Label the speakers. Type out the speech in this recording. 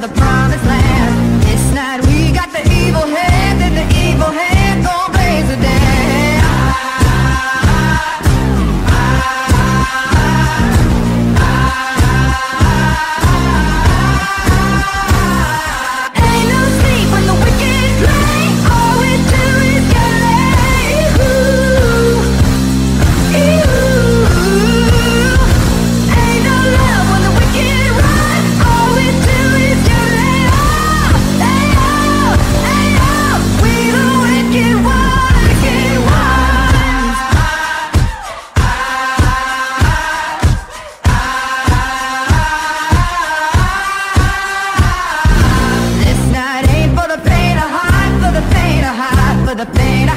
Speaker 1: the promised land. the pain